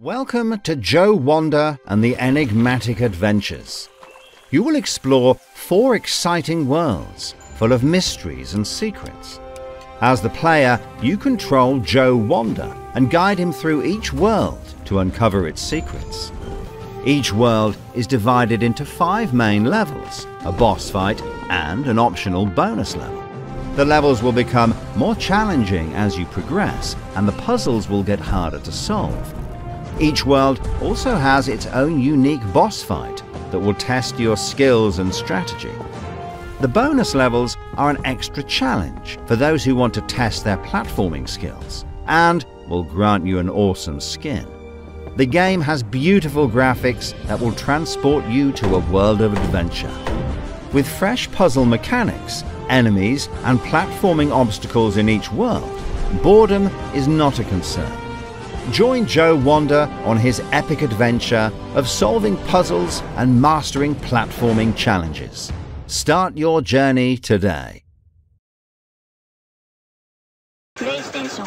Welcome to Joe Wander and the Enigmatic Adventures. You will explore four exciting worlds full of mysteries and secrets. As the player, you control Joe Wander and guide him through each world to uncover its secrets. Each world is divided into five main levels, a boss fight and an optional bonus level. The levels will become more challenging as you progress, and the puzzles will get harder to solve. Each world also has its own unique boss fight that will test your skills and strategy. The bonus levels are an extra challenge for those who want to test their platforming skills, and will grant you an awesome skin. The game has beautiful graphics that will transport you to a world of adventure. With fresh puzzle mechanics enemies, and platforming obstacles in each world, boredom is not a concern. Join Joe Wander on his epic adventure of solving puzzles and mastering platforming challenges. Start your journey today. PlayStation